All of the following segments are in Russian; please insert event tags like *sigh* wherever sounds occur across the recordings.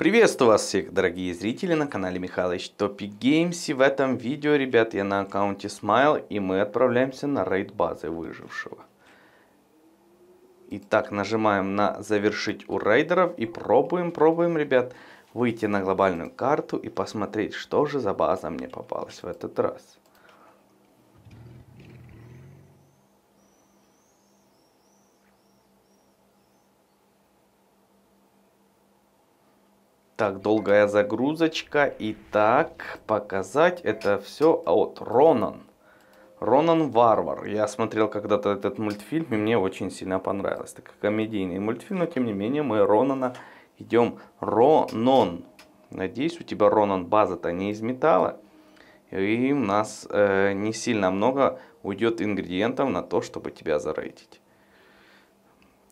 Приветствую вас всех, дорогие зрители, на канале Михалыч Топик Геймс. И в этом видео, ребят, я на аккаунте Smile, и мы отправляемся на рейд базы выжившего. Итак, нажимаем на завершить у рейдеров и пробуем, пробуем, ребят, выйти на глобальную карту и посмотреть, что же за база мне попалась в этот раз. Так, долгая загрузочка. Итак, показать это все от Ронан. Ронан Варвар. Я смотрел когда-то этот мультфильм, и мне очень сильно понравилось. Так комедийный мультфильм, но тем не менее мы Ронана идем Ронон. Надеюсь, у тебя Ронан база-то не из металла. И у нас э, не сильно много уйдет ингредиентов на то, чтобы тебя зарейдить.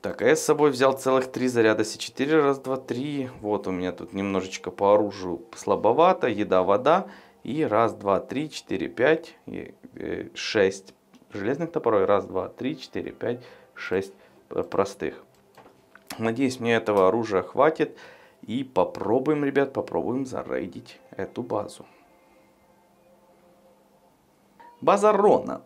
Так, а я с собой взял целых три заряда С4, раз, два, три. Вот у меня тут немножечко по оружию слабовато, еда, вода. И раз, два, три, четыре, пять, э, шесть железных топоров. Раз, два, три, четыре, пять, шесть э, простых. Надеюсь, мне этого оружия хватит. И попробуем, ребят, попробуем зарейдить эту базу. База Рона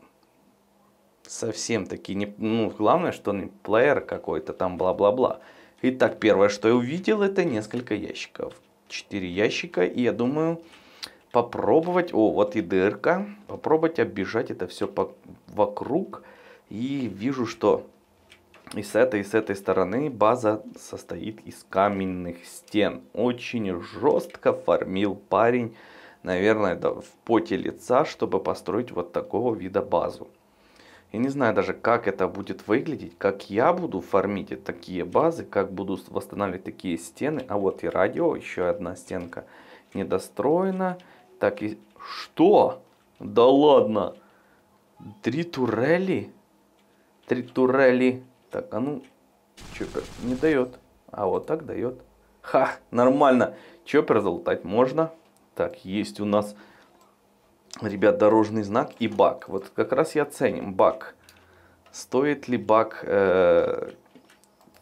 совсем таки не... Ну, главное, что не плеер какой-то там, бла-бла-бла. Итак, первое, что я увидел, это несколько ящиков. Четыре ящика, и я думаю попробовать... О, вот и дырка. Попробовать оббежать это все по... вокруг. И вижу, что и с этой, и с этой стороны база состоит из каменных стен. Очень жестко фармил парень, наверное, да, в поте лица, чтобы построить вот такого вида базу. Я не знаю даже, как это будет выглядеть, как я буду фармить такие базы, как буду восстанавливать такие стены. А вот и радио, еще одна стенка недостроена. Так и... Что? Да ладно! Три турели? Три турели. Так, а ну... Чоппер не дает. А вот так дает. Ха, нормально. Чоппер залутать можно. Так, есть у нас ребят, дорожный знак и бак. Вот как раз я ценим бак. Стоит ли бак э,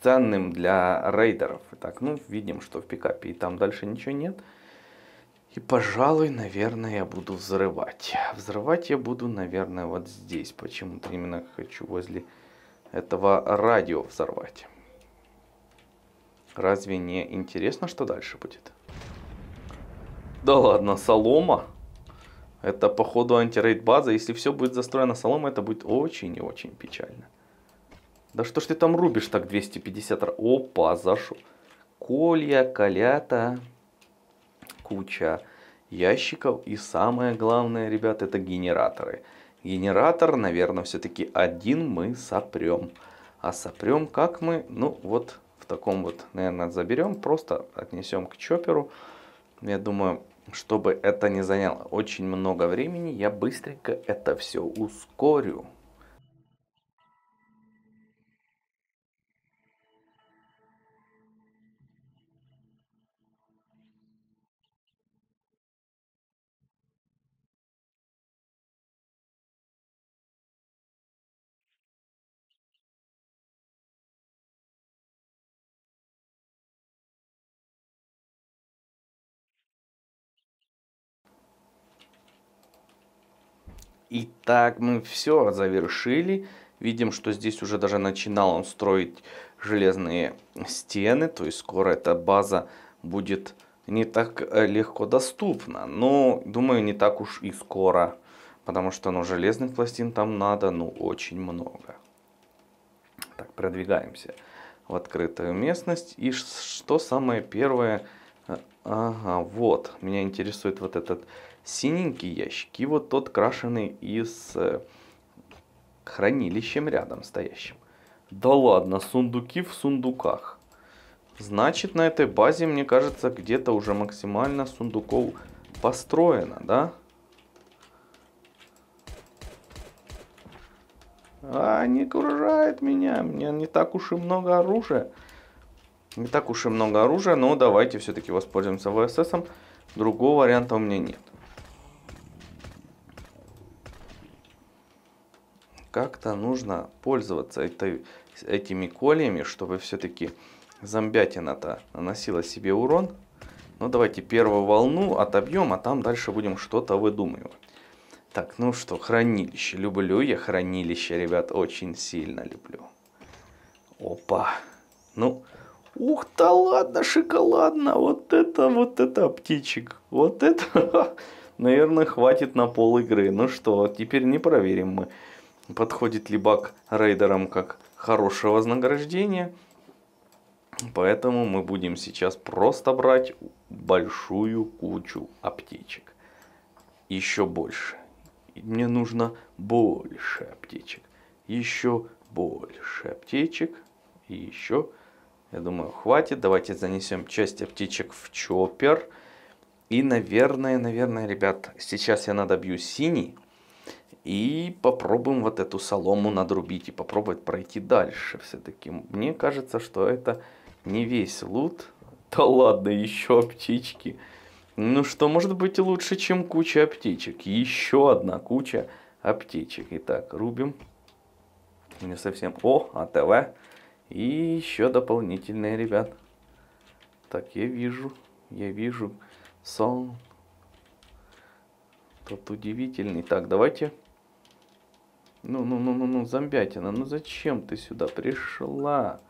ценным для рейдеров? Так, ну, видим, что в пикапе и там дальше ничего нет. И, пожалуй, наверное, я буду взрывать. Взрывать я буду, наверное, вот здесь. Почему-то именно хочу возле этого радио взорвать. Разве не интересно, что дальше будет? Да ладно, солома. Это походу антирейд база. Если все будет застроено соломой, это будет очень и очень печально. Да что ж ты там рубишь так 250 раз? Опа, зашел. Колья, колята, куча ящиков. И самое главное, ребят, это генераторы. Генератор, наверное, все-таки один мы сопрем. А сопрем как мы? Ну, вот в таком вот, наверное, заберем. Просто отнесем к чоперу. Я думаю, чтобы это не заняло очень много времени, я быстренько это все ускорю. Итак, мы все завершили. Видим, что здесь уже даже начинал он строить железные стены. То есть скоро эта база будет не так э, легко доступна. Но, думаю, не так уж и скоро. Потому что ну, железных пластин там надо ну, очень много. Так, продвигаемся в открытую местность. И что самое первое? Э, ага, вот. Меня интересует вот этот синенький ящик и вот тот крашеный из э, хранилищем рядом стоящим. Да ладно, сундуки в сундуках. Значит, на этой базе, мне кажется, где-то уже максимально сундуков построено, да? А, не окружает меня. Мне не так уж и много оружия. Не так уж и много оружия, но давайте все-таки воспользуемся ВСС. Другого варианта у меня нет. Как-то нужно пользоваться этой, этими кольями, чтобы все-таки зомбятина-то наносила себе урон. Ну, давайте первую волну отобьем, а там дальше будем что-то выдумывать. Так, ну что, хранилище. Люблю я хранилище, ребят, очень сильно люблю. Опа. Ну, ух да ладно, шоколадно. Вот это, вот это птичек. Вот это, *laughs* наверное, хватит на пол игры. Ну что, теперь не проверим мы, подходит ли баг рейдерам как хорошее вознаграждение. Поэтому мы будем сейчас просто брать большую кучу аптечек. Еще больше. Мне нужно больше аптечек. Еще больше аптечек. И еще, я думаю, хватит. Давайте занесем часть аптечек в чоппер. И, наверное, наверное, ребят, сейчас я надобью синий. И попробуем вот эту солому надрубить и попробовать пройти дальше все-таки. Мне кажется, что это не весь лут. *laughs* Да ладно, еще аптечки. Ну что может быть лучше, чем куча аптечек? Еще одна куча аптечек. Итак, рубим. Не совсем. О, АТВ. И еще дополнительные, ребят. Так, я вижу. Я вижу. Сон. Тут удивительный. Так, давайте. Ну, ну, ну, ну, ну, зомбятина. Ну зачем ты сюда пришла?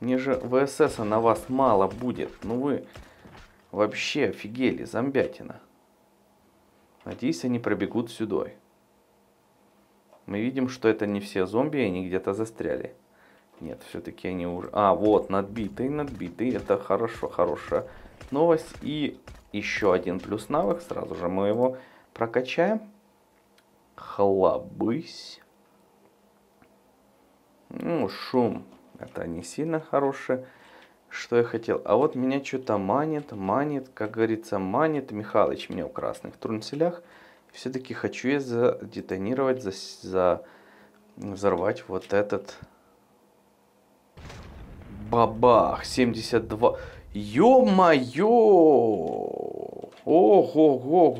Мне же ВСС на вас мало будет. Ну вы вообще офигели, зомбятина. Надеюсь, они пробегут сюда. Мы видим, что это не все зомби, они где-то застряли. Нет, все-таки они уже... А, вот, надбитый, надбитый. Это хорошо, хорошая новость. И еще один плюс навык. Сразу же мы его прокачаем. Хлобысь. Ну, шум. Это не сильно хорошее. Что я хотел? А вот меня что-то манит, манит, как говорится, манит Михалыч мне в красных трунселях. Все-таки хочу я задетонировать, за, за, взорвать вот этот... Бабах! 72... Ё-моё! Ого-го-го-го!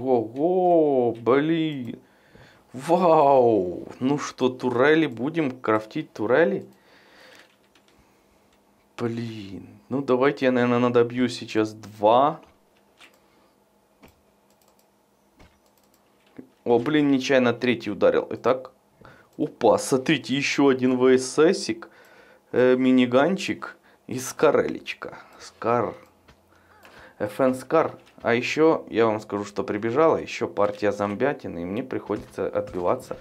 Блин! Вау! Ну что, турели? Будем крафтить турели? Блин. Ну, давайте я, наверное, надобью сейчас два. О, блин, нечаянно третий ударил. Итак, опа, смотрите, еще один ВССик, э, миниганчик и скарелечка. Скар. FN Скар. А еще, я вам скажу, что прибежала еще партия зомбятины, и мне приходится отбиваться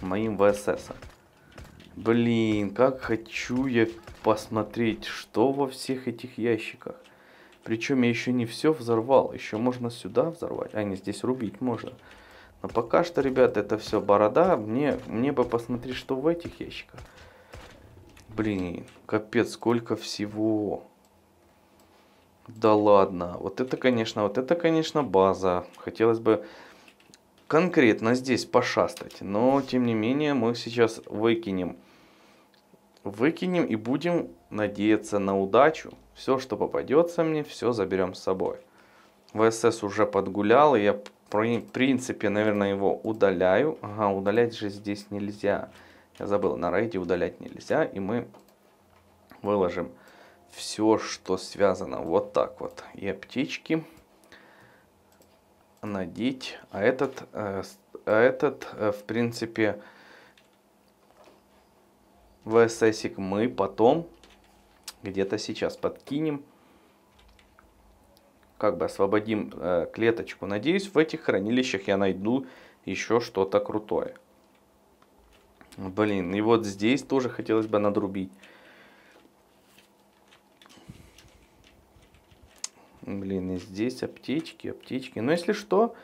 моим ВССом. Блин, как хочу я посмотреть, что во всех этих ящиках. Причем я еще не все взорвал. Еще можно сюда взорвать. А, не, здесь рубить можно. Но пока что, ребят, это все борода. Мне, мне бы посмотреть, что в этих ящиках. Блин, капец, сколько всего. Да ладно. Вот это, конечно, вот это, конечно, база. Хотелось бы конкретно здесь пошастать. Но, тем не менее, мы сейчас выкинем Выкинем и будем надеяться на удачу. Все, что попадется мне, все заберем с собой. ВСС уже подгулял, и я в принципе, наверное, его удаляю. Ага, удалять же здесь нельзя. Я забыл, на рейде удалять нельзя. И мы выложим все, что связано вот так вот. И аптечки надеть. А этот, э, а этот э, в принципе, VSS мы потом где-то сейчас подкинем. Как бы освободим э, клеточку. Надеюсь, в этих хранилищах я найду еще что-то крутое. Блин, и вот здесь тоже хотелось бы надрубить. Блин, и здесь аптечки, аптечки. Но если что,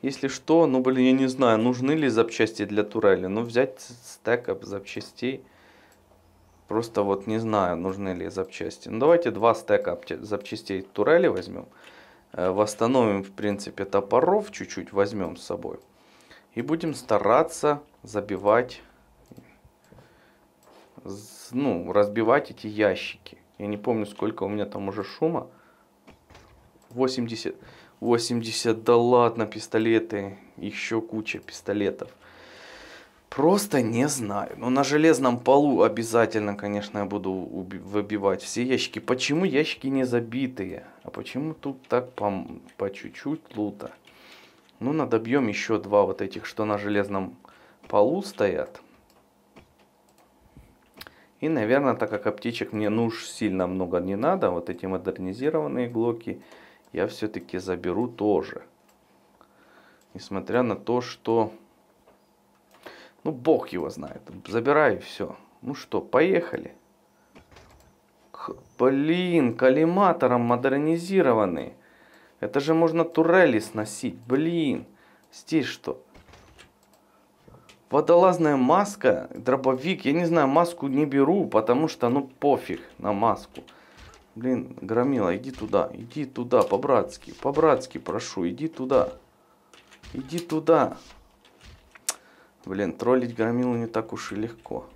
если что, ну блин, я не знаю, нужны ли запчасти для турели. Ну взять стек запчастей. Просто вот не знаю, нужны ли запчасти. Ну, давайте два стека запчастей турели возьмем. Э, восстановим, в принципе, топоров чуть-чуть возьмем с собой. И будем стараться забивать, ну, разбивать эти ящики. Я не помню, сколько у меня там уже шума. 80. 80, да ладно, пистолеты. Еще куча пистолетов. Просто не знаю. Но на железном полу обязательно, конечно, я буду выбивать все ящики. Почему ящики не забитые? А почему тут так по, по чуть-чуть лута? Ну, надобьем еще два вот этих, что на железном полу стоят. И, наверное, так как аптечек мне ну уж сильно много не надо, вот эти модернизированные глоки я все-таки заберу тоже. Несмотря на то, что ну, бог его знает. Забирай все. Ну что, поехали. Х, блин, коллиматором модернизированный. Это же можно турели сносить. Блин. Здесь что? Водолазная маска, дробовик. Я не знаю, маску не беру, потому что, ну, пофиг на маску. Блин, Громила, иди туда, иди туда, по-братски, по-братски прошу, иди туда. Иди туда. Блин, троллить громилу не так уж и легко.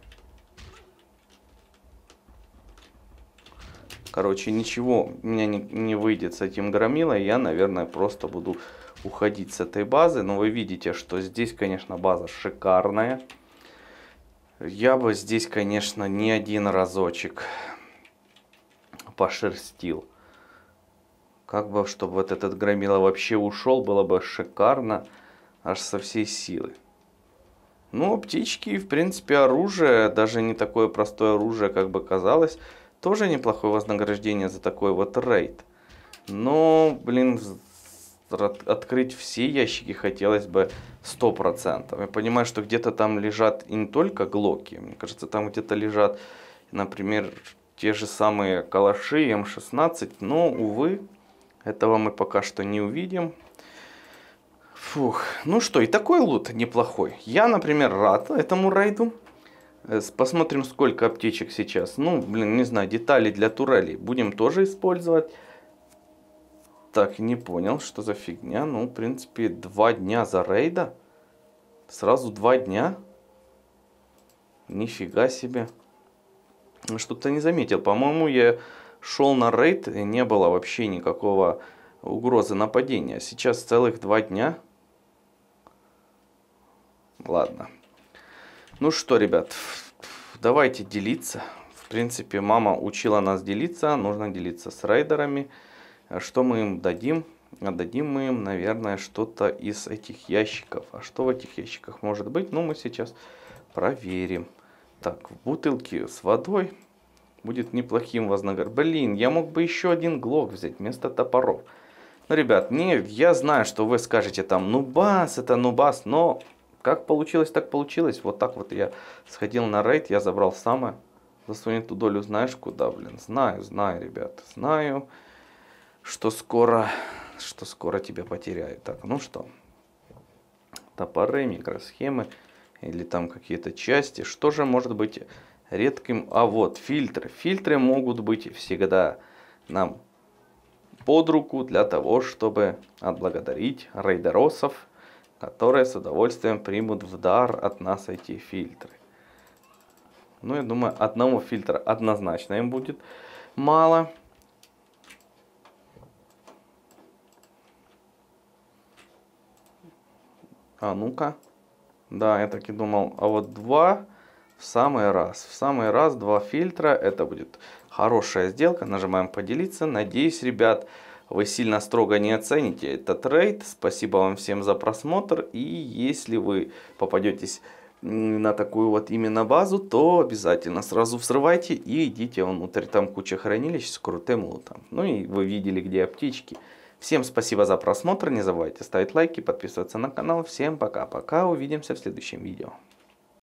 Короче, ничего у меня не, не выйдет с этим громилой. Я, наверное, просто буду уходить с этой базы. Но вы видите, что здесь, конечно, база шикарная. Я бы здесь, конечно, не один разочек пошерстил. Как бы, чтобы вот этот громила вообще ушел, было бы шикарно. Аж со всей силы. Ну, птички, в принципе, оружие, даже не такое простое оружие, как бы казалось, тоже неплохое вознаграждение за такой вот рейд. Но, блин, открыть все ящики хотелось бы 100%. Я понимаю, что где-то там лежат и не только глоки, мне кажется, там где-то лежат, например, те же самые калаши М16, но, увы, этого мы пока что не увидим. Фух, ну что, и такой лут неплохой. Я, например, рад этому рейду. Э, посмотрим, сколько аптечек сейчас. Ну, блин, не знаю, детали для турелей будем тоже использовать. Так, не понял, что за фигня. Ну, в принципе, два дня за рейда. Сразу два дня. Нифига себе. Что-то не заметил. По-моему, я шел на рейд, и не было вообще никакого угрозы нападения. Сейчас целых два дня. Ладно. Ну что, ребят, давайте делиться. В принципе, мама учила нас делиться. Нужно делиться с рейдерами. Что мы им дадим? Отдадим мы им, наверное, что-то из этих ящиков. А что в этих ящиках может быть? Ну, мы сейчас проверим. Так, в бутылке с водой будет неплохим вознаграждением. Блин, я мог бы еще один глок взять вместо топоров. Ну, ребят, не, я знаю, что вы скажете там, ну бас, это ну бас, но как получилось, так получилось. Вот так вот я сходил на рейд, я забрал самое. Засунет ту долю знаешь куда, блин. Знаю, знаю, ребят, знаю, что скоро, что скоро тебя потеряют. Так, ну что, топоры, микросхемы или там какие-то части. Что же может быть редким? А вот фильтры. Фильтры могут быть всегда нам под руку для того, чтобы отблагодарить рейдеросов которые с удовольствием примут в дар от нас эти фильтры. Ну, я думаю, одного фильтра однозначно им будет мало. А ну-ка. Да, я так и думал. А вот два в самый раз. В самый раз два фильтра. Это будет хорошая сделка. Нажимаем поделиться. Надеюсь, ребят, вы сильно строго не оцените этот трейд. Спасибо вам всем за просмотр. И если вы попадетесь на такую вот именно базу, то обязательно сразу взрывайте и идите внутрь. Там куча хранилищ с крутым лутом. Ну и вы видели, где аптечки. Всем спасибо за просмотр. Не забывайте ставить лайки, подписываться на канал. Всем пока-пока. Увидимся в следующем видео.